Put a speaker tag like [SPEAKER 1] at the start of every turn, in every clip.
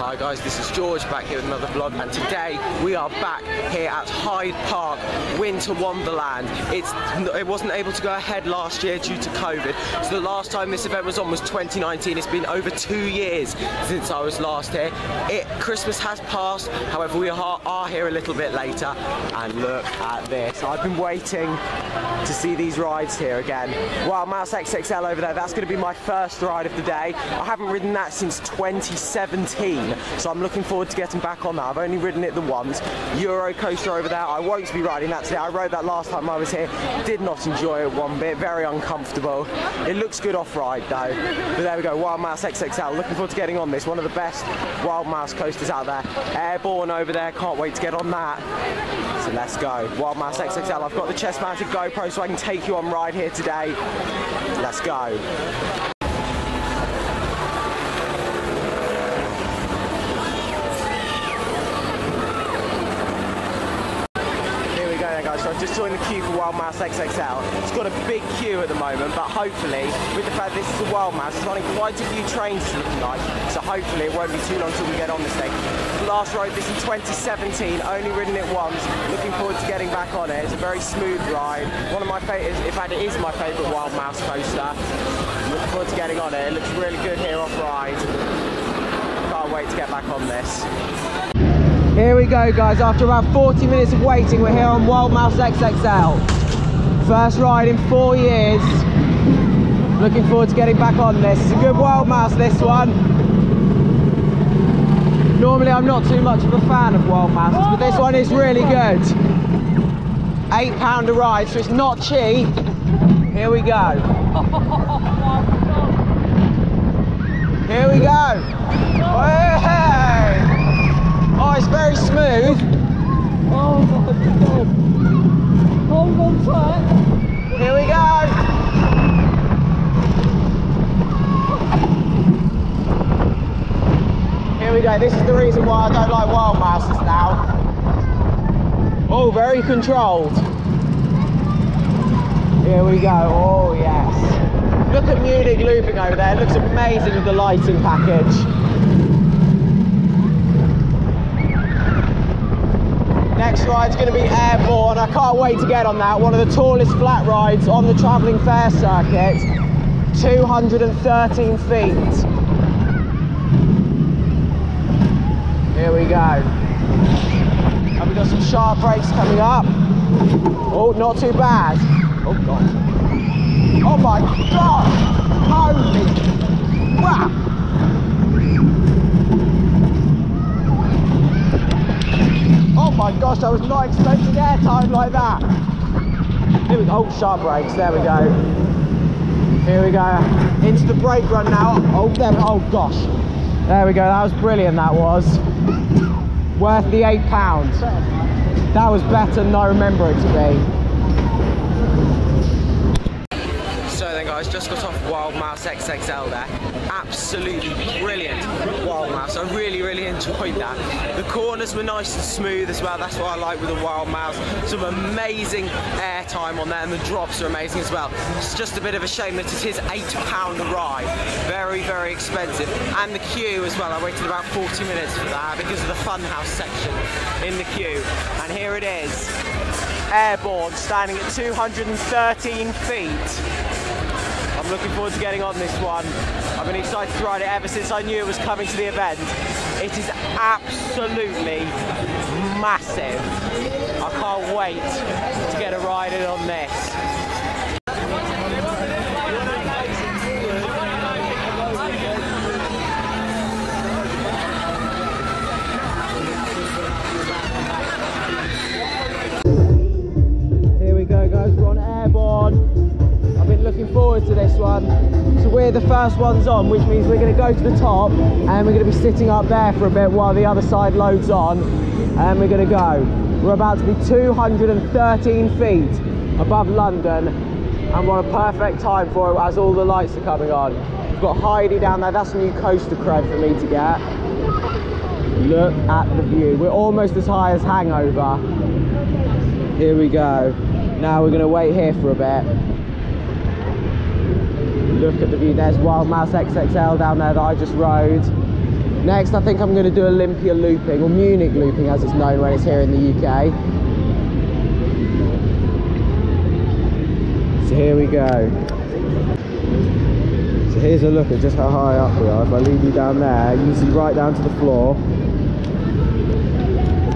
[SPEAKER 1] Hi guys, this is George back here with another vlog and today we are back here at Hyde Park Winter Wonderland. It's It wasn't able to go ahead last year due to COVID, so the last time this event was on was 2019. It's been over two years since I was last here. It Christmas has passed, however we are, are here a little bit later and look at this. I've been waiting to see these rides here again. Wow, Mouse XXL over there, that's going to be my first ride of the day. I haven't ridden that since 2017, so I'm looking forward to getting back on that. I've only ridden it the once. Euro coaster over there, I won't be riding that today. I rode that last time I was here, did not enjoy it one bit, very uncomfortable. It looks good off-ride though. But there we go, Wild Mouse XXL. Looking forward to getting on this. One of the best Wild Mouse coasters out there. Airborne over there, can't wait to get on that. So let's go. Wild Mouse XXL. I've got the chest mounted GoPro so I can take you on ride here today. Let's go. Here we go then guys, so I've just joined the queue for Wild Mouse XXL. It's got a big queue at the moment, but hopefully, with the fact this is a Wild Mouse, it's running quite a few trains looking like, so hopefully it won't be too long till we get on this thing. Last rode this in 2017, only ridden it once, looking forward to getting back on it. It's a very smooth ride, one of my favourites, in fact it is my favourite Wild Mouse coaster. Looking forward to getting on it, it looks really good here off ride. Can't wait to get back on this. Here we go guys, after about 40 minutes of waiting, we're here on Wild Mouse XXL. First ride in four years. Looking forward to getting back on this. It's a good Wild Mouse this one. Normally I'm not too much of a fan of Wild Mouses, but this one is really good. Eight pound a ride, so it's not cheap. Here we go. Here we go. Oh, it's very smooth.
[SPEAKER 2] Oh. Hold on tight.
[SPEAKER 1] Here we go. Here we go. This is the reason why I don't like wild mouses now. Oh, very controlled. Here we go. Oh, yes. Look at Munich looping over there. It looks amazing with the lighting package. Next ride's going to be Airborne. I can't wait to get on that. One of the tallest flat rides on the travelling fair circuit. 213 feet. Here we go. And we've got some sharp brakes coming up. Oh, not too bad. Oh, God. Oh, my God. Holy crap. Oh my gosh, I was not expecting airtime like that. Here we go. Oh, sharp brakes. There we go. Here we go. Into the brake run now. Oh, there. Oh gosh. There we go. That was brilliant. That was worth the eight pounds. That was better than I remember it to be. So then guys, just got off Wild Mouse XXL there. Absolutely brilliant Wild Mouse. I really, really enjoyed that. The corners were nice and smooth as well. That's what I like with a Wild Mouse. Some amazing air time on there and the drops are amazing as well. It's just a bit of a shame that it is £8 a ride. Very, very expensive. And the queue as well. I waited about 40 minutes for that because of the funhouse section in the queue. And here it is. Airborne standing at 213 feet. Looking forward to getting on this one. I've been excited to ride it ever since I knew it was coming to the event. It is absolutely massive. I can't wait to get a ride in on this. Forward to this one. So we're the first ones on, which means we're going to go to the top and we're going to be sitting up there for a bit while the other side loads on and we're going to go. We're about to be 213 feet above London and we're a perfect time for it as all the lights are coming on. We've got Heidi down there, that's a new coaster cred for me to get. Look at the view. We're almost as high as Hangover. Here we go. Now we're going to wait here for a bit. Look at the view. There's Wild Mouse XXL down there that I just rode. Next, I think I'm going to do Olympia looping, or Munich looping as it's known when it's here in the UK. So here we go. So here's a look at just how high up we are. If I lead you down there, you can see right down to the floor.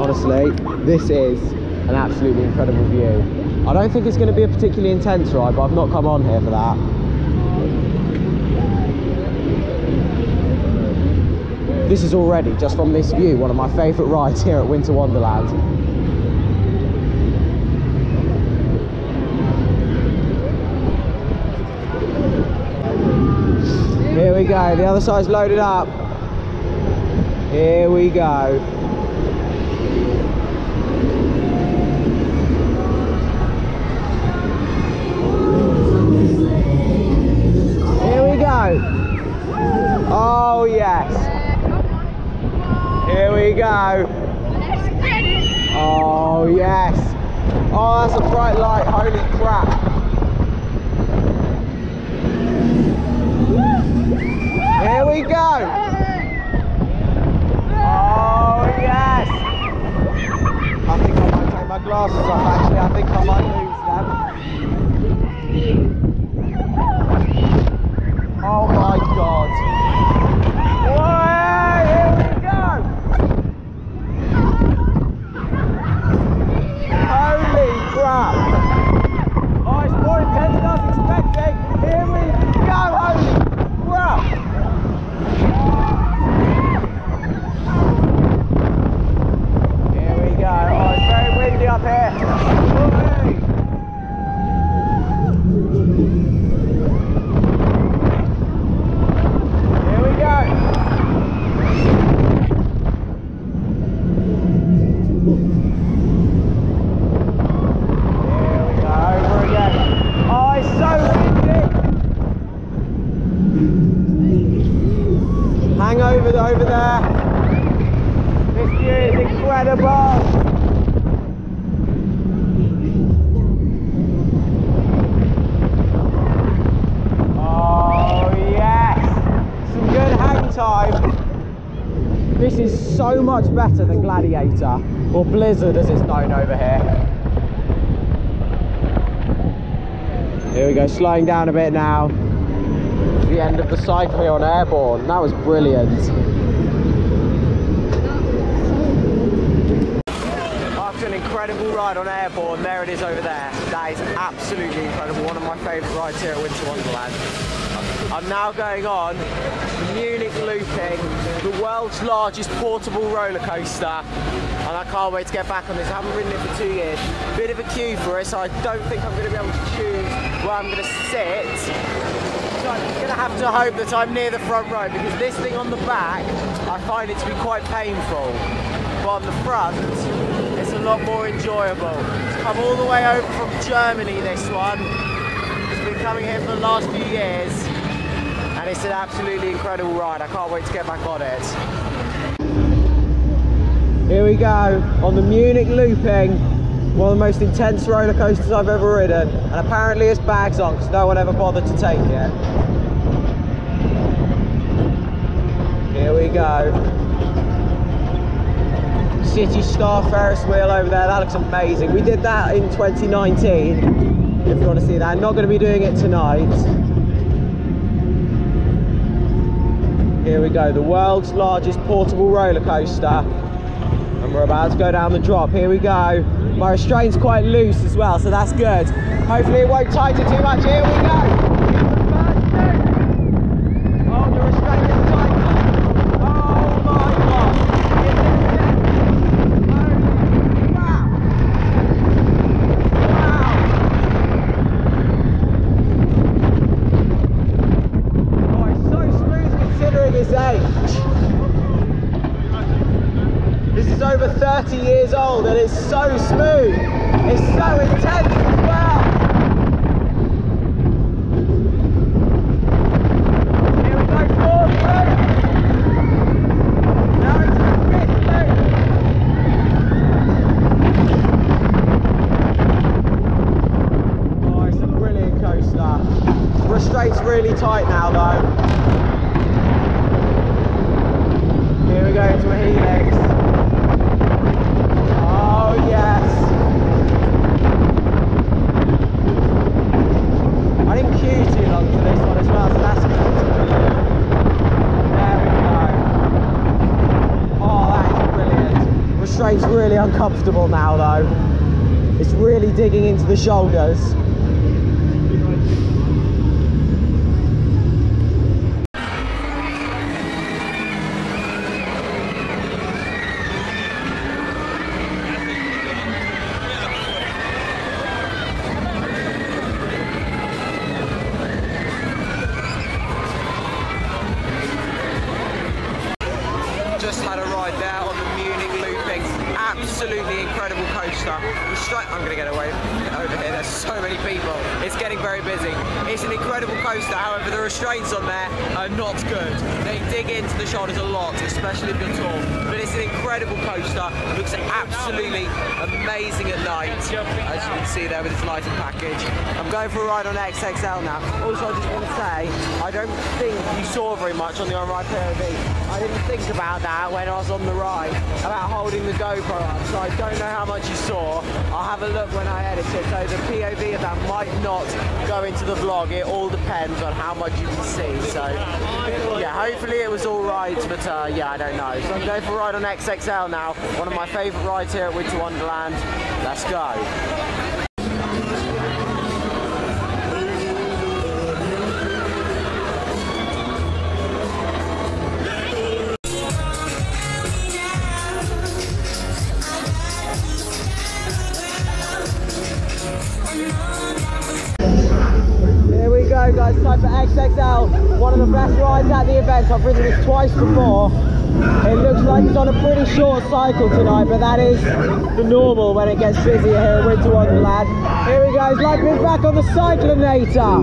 [SPEAKER 1] Honestly, this is an absolutely incredible view. I don't think it's going to be a particularly intense ride, but I've not come on here for that. This is already, just from this view, one of my favourite rides here at Winter Wonderland. Here we go, the other side's loaded up. Here we go. Here we go. Oh yes. Go. Oh yes. Oh, that's a bright light. Holy crap. Here we go. Oh yes. I think I might take my glasses off. Actually, I think I might lose them. Oh my god. Whoa, here we go. Holy crap. Oh, it's more intense than I was expecting. Here we go. Holy crap. Here we go. Oh, it's very windy up here. Whee! Here we go. Here we go, over again. Oh, it's so windy. Hang over the- over there. This view is incredible. Oh yes, some good hang time. This is so much better than Gladiator, or Blizzard as it's known over here. Here we go, slowing down a bit now. The end of the cycle here on Airborne. That was brilliant. After an incredible ride on Airborne, there it is over there. That is absolutely incredible. One of my favourite rides here at Winter Wonderland. I'm now going on Munich Looping, the world's largest portable roller coaster. And I can't wait to get back on this. I haven't ridden it for two years. Bit of a queue for it, so I don't think I'm going to be able to choose where I'm going to sit. So I'm going to have to hope that I'm near the front row because this thing on the back, I find it to be quite painful. But on the front, it's a lot more enjoyable. It's come all the way over from Germany, this one. It's been coming here for the last few years. And it's an absolutely incredible ride. I can't wait to get back on it. Here we go on the Munich looping, one of the most intense roller coasters I've ever ridden. And apparently it's bags on because no one ever bothered to take it. Here we go. City Star Ferris wheel over there, that looks amazing. We did that in 2019, if you want to see that. I'm not going to be doing it tonight. Here we go, the world's largest portable roller coaster. And we're about to go down the drop. Here we go. My restraint's quite loose as well, so that's good. Hopefully it won't tighten too much. Here we go. Oh, the restraint is tight. Oh my god. Holy crap. Wow. Oh, it's so smooth considering his age. This is over 30 years old and it's so smooth. It's so intense as well. Oh, it's a brilliant coaster. Restraint's really tight now though. Really uncomfortable now though. It's really digging into the shoulders. There with its lighting package. I'm going for a ride on XXL now. Also, I just want to say, I don't think you saw very much on the on-ride POV. I didn't think about that when I was on the ride, about holding the GoPro up, so I don't know how much you saw. I'll have a look when I edit it, so the POV of that might not go into the vlog. It all depends on how much you can see, so yeah, hopefully it was all right, but uh, yeah, I don't know. So I'm going for a ride on XXL now, one of my favourite rides here at Winter Wonderland. Let's go. Twice before. It looks like it's on a pretty short cycle tonight, but that is the normal when it gets busier here at Winter Wonderland. Here we go, it's like being back on the Cyclonator.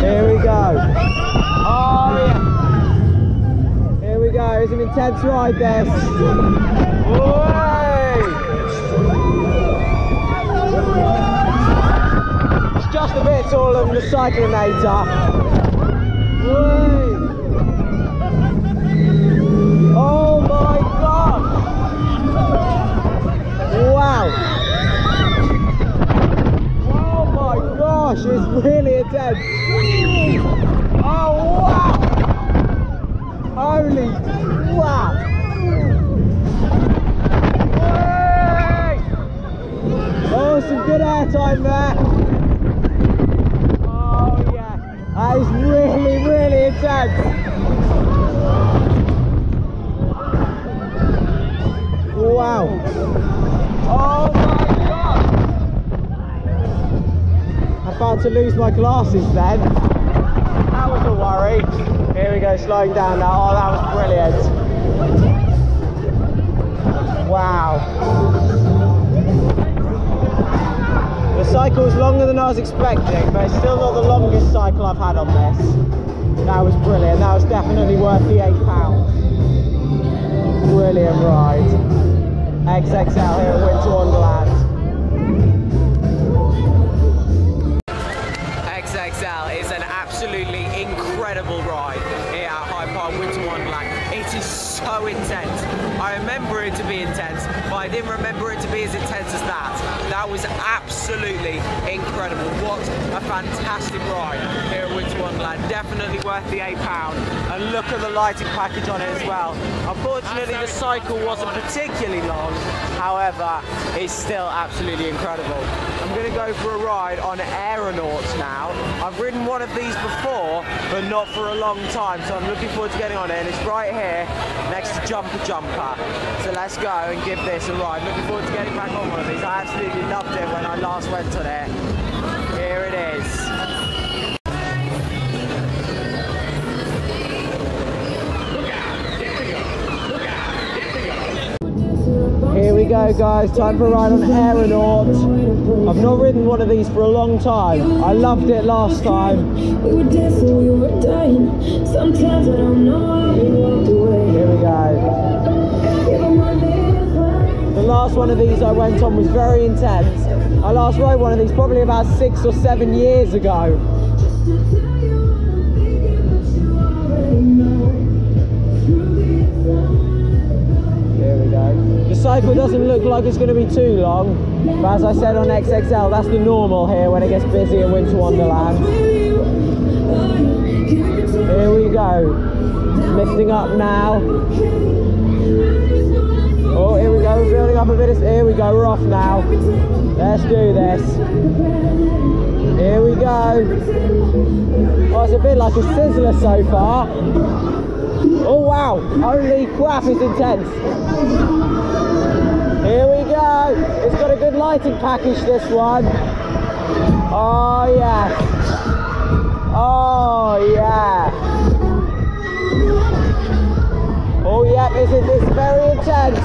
[SPEAKER 1] Here we go. Oh yeah. Here we go, it's an intense ride. Whoa! It's just a bit taller than the Cyclonator. Oh my god! Wow! Oh my gosh, it's really intense! Oh wow! Holy wow! Good airtime there. Oh yeah, that is really, really. Wow. Oh my god. About to lose my glasses then. That was a worry. Here we go, slowing down now. Oh, that was brilliant. Wow. The cycle was longer than I was expecting, but it's still not the longest cycle I've had on this. That was brilliant. That was definitely worth the £8. Brilliant ride. XXL here at Winter Wonderland. XXL is an absolutely incredible ride here at Hyde Park Winter Wonderland. It is so intense. I remember it to be intense, I didn't remember it to be as intense as that. That was absolutely incredible. What a fantastic ride here at Winter Wonderland. Definitely worth the £8. And look at the lighting package on it as well. Unfortunately, the cycle wasn't particularly long. However, it's still absolutely incredible. I'm going to go for a ride on Aeronauts now. I've ridden one of these before, but not for a long time, so I'm looking forward to getting on it. And it's right here next to Jumper Jumper. So let's go and give this a ride. Looking forward to getting back on one of these. I absolutely loved it when I last went on it. Here it is. Go guys, time for a ride on Aeronaut. I've not ridden one of these for a long time. I loved it last time.
[SPEAKER 3] We were dancing, we were dying. Sometimes I don't know away.
[SPEAKER 1] Here we go. The last one of these I went on was very intense. I last rode one of these probably about six or seven years ago. The cycle doesn't look like it's going to be too long, but as I said on XXL, that's the normal here when it gets busy in Winter Wonderland.
[SPEAKER 2] Here we go. Lifting up now. Oh, here we go. We're building up a bit of. Here we go. We're off now. Let's do this. Here we go. Oh, it's a bit like a sizzler so far. Oh wow! Holy crap! It's intense. Here we go. It's got a good lighting package. This one. Oh yeah. Oh yeah. Oh yeah, this is this very intense.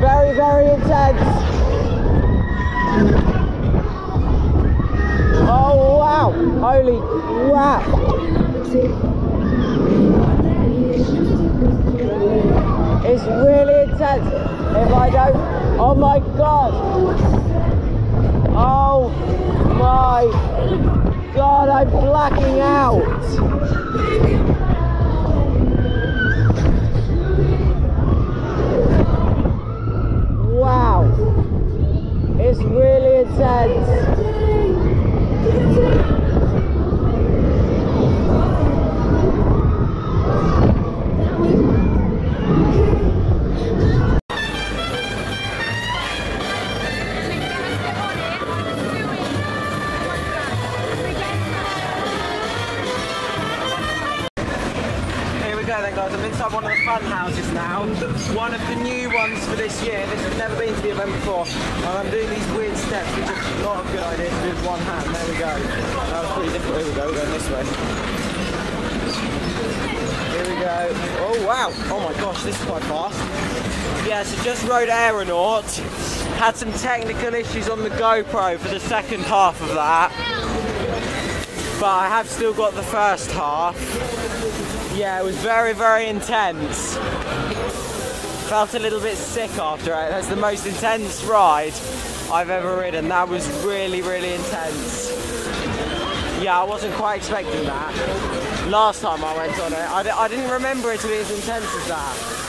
[SPEAKER 2] Very, very intense. Oh wow! Holy crap! It's really intense. If I don't, oh my god! Oh my god! I'm blacking out. Wow! It's really intense.
[SPEAKER 1] Just rode Aeronaut. Had some technical issues on the GoPro for the second half of that. But I have still got the first half. Yeah, it was very, very intense. Felt a little bit sick after it. That's the most intense ride I've ever ridden. That was really, really intense. Yeah, I wasn't quite expecting that. Last time I went on it, I, didn't remember it to be as intense as that.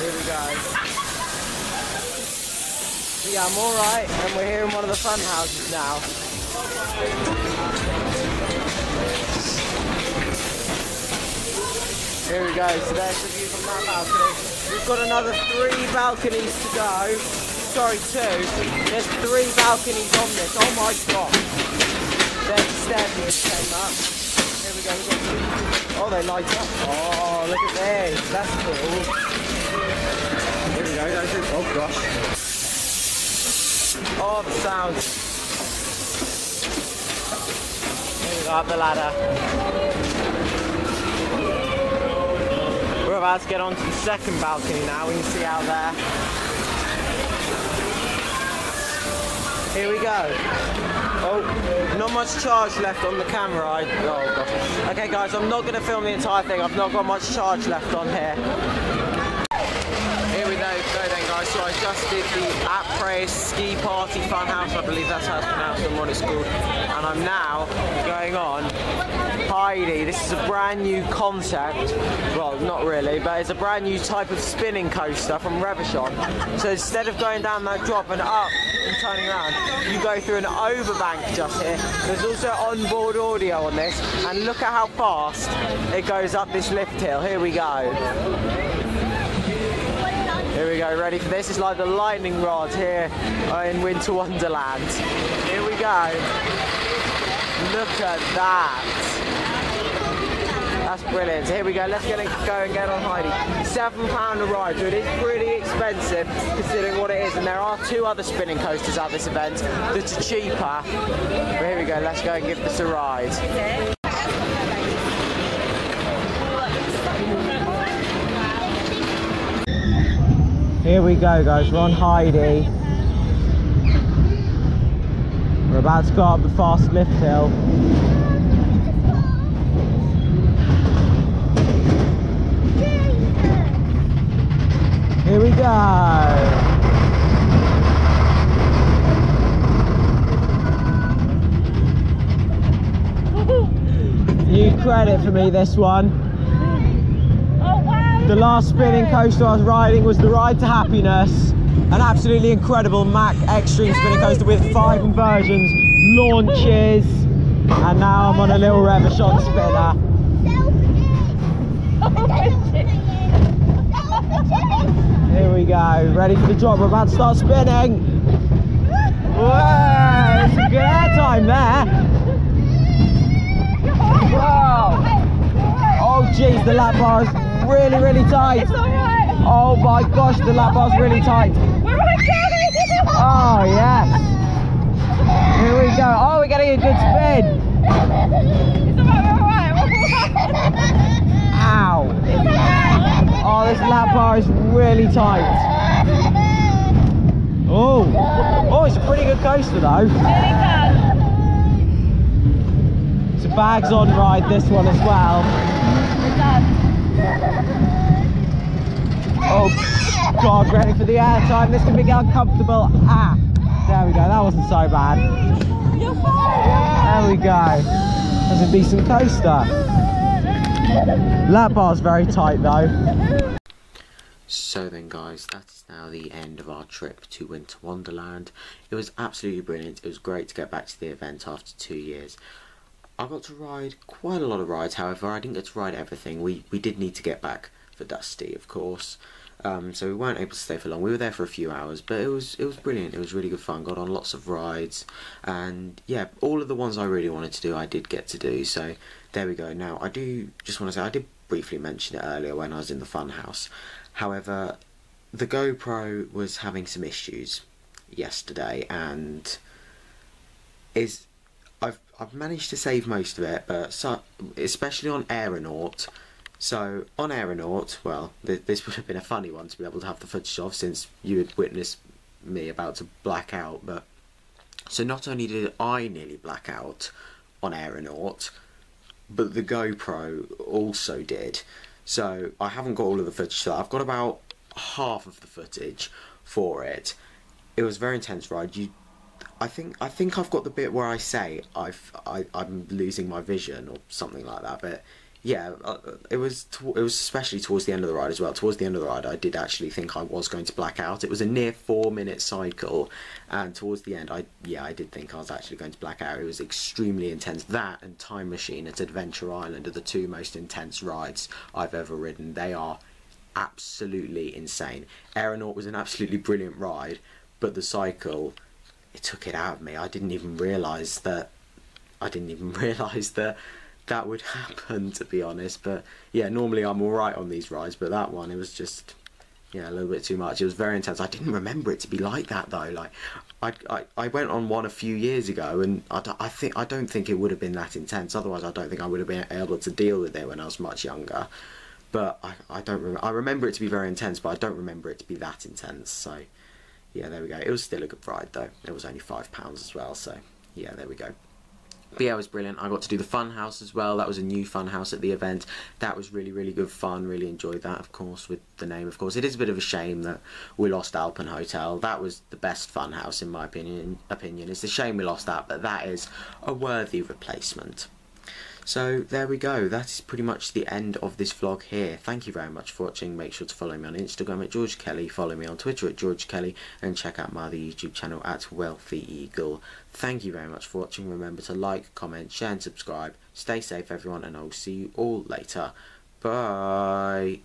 [SPEAKER 1] Here we go. Yeah, I'm alright, and we're here in one of the fun houses now. Here we go, so there's the view from that balcony. We've got another three balconies to go. Sorry, two. There's three balconies on this. Oh my god. There's the stairs came up. Here we go. Oh, they light up. Oh, look at this. That's cool. Here we go. Oh gosh. Oh, the sound. Here we go, up the ladder. We're about to get onto the second balcony now. We can see out there. Here we go. Oh, not much charge left on the camera. I, oh. Okay, guys, I'm not going to film the entire thing. I've not got much charge left on here. Here we go, go then guys. So I just did the Après Ski Party Fun House, I believe that's how it's pronounced and what it's called. And I'm now going on Heidi. This is a brand new concept. Well, not really, but it's a brand new type of spinning coaster from Reverchon. So instead of going down that drop and up and turning around, you go through an overbank just here. There's also onboard audio on this, and look at how fast it goes up this lift hill. Here we go. Go, ready for this? It's like the lightning rod here in Winter Wonderland. Here we go. Look at that. That's brilliant. Here we go. Let's get go and get on Heidi. Seven pound a ride, so it is pretty expensive considering what it is. And there are two other spinning coasters at this event that are cheaper. But here we go. Let's go and give this a ride. Here we go, guys. We're on Heidi. We're about to go up the fast lift hill. Here we go. New credit for me this one. The last spinning coaster I was riding was the Ride to Happiness, an absolutely incredible Mack Extreme spinning coaster with five inversions, launches, and now I'm on a little Reverchon spinner.
[SPEAKER 2] Here we go, ready for the drop, we're about to start spinning. Whoa, a good air time there. Wow. Oh geez, the lap bars really, really tight. Oh my gosh, the lap bar's really tight. Oh yes. Here we go. Oh, we're getting a good spin.
[SPEAKER 4] It's alright, we're alright.
[SPEAKER 2] Ow. Oh, this lap bar is really tight. Oh, oh, it's a pretty good coaster though.
[SPEAKER 4] Nearly done.
[SPEAKER 2] It's a bags on ride, this one as well. Oh, God, ready for the air time. This can be uncomfortable. Ah, there we go. That wasn't so bad. There we go. That's a decent coaster. Lap bar's very tight though.
[SPEAKER 5] So then guys, that is now the end of our trip to Winter Wonderland. It was absolutely brilliant. It was great to get back to the event after two years. I got to ride quite a lot of rides, however, I didn't get to ride everything. We we did need to get back for Dusty, of course. Um, so we weren't able to stay for long. We were there for a few hours, but it was it was brilliant. It was really good fun. Got on lots of rides, and yeah, all of the ones I really wanted to do, I did get to do. So there we go. Now I do just want to say I did briefly mention it earlier when I was in the fun house. However, the GoPro was having some issues yesterday, and is I've managed to save most of it, but so, especially on Aeronaut. So on Aeronaut, well, th- this would have been a funny one to be able to have the footage of since you had witnessed me about to black out. But so not only did I nearly black out on Aeronaut, but the GoPro also did. So I haven't got all of the footage. So I've got about half of the footage for it. It was a very intense ride. You, I think, I think I've got the bit where I say I've, I, I'm losing my vision or something like that. But yeah, uh, it was, it was especially towards the end of the ride as well. Towards the end of the ride, I did actually think I was going to black out. It was a near four-minute cycle, and towards the end, I yeah, I did think I was actually going to black out. It was extremely intense. That and Time Machine at Adventure Island are the two most intense rides I've ever ridden. They are absolutely insane. Aeronaut was an absolutely brilliant ride, but the cycle, it took it out of me. I didn't even realise that. I didn't even realise that that would happen, to be honest. But yeah, normally I'm alright on these rides, but that one, it was just. Yeah, a little bit too much. It was very intense. I didn't remember it to be like that though. Like, I, I, went on one a few years ago, and I, I think I don't think it would have been that intense. Otherwise, I don't think I would have been able to deal with it when I was much younger but I, I don't remember. I remember it to be very intense, but I don't remember it to be that intense. So, yeah, there we go. It was still a good ride though. It was only five pounds as well. So, yeah, there we go. But yeah, it was brilliant. I got to do the fun house as well. That was a new fun house at the event. That was really, really good fun. Really enjoyed that, of course, with the name. Of course, it is a bit of a shame that we lost Alpen Hotel. That was the best fun house in my opinion. Opinion. It's a shame we lost that, but that is a worthy replacement. So there we go. That is pretty much the end of this vlog here. Thank you very much for watching. Make sure to follow me on Instagram at George Kelly. Follow me on Twitter at George Kelly. And check out my other YouTube channel at Wealthy Eagle. Thank you very much for watching. Remember to like, comment, share and subscribe. Stay safe everyone and I will see you all later. Bye.